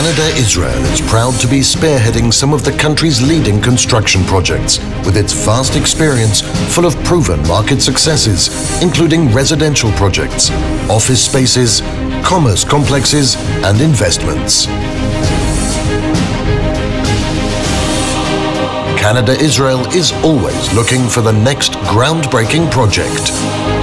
Canada Israel is proud to be spearheading some of the country's leading construction projects with its vast experience full of proven market successes, including residential projects, office spaces, commerce complexes, and investments. Canada Israel is always looking for the next groundbreaking project.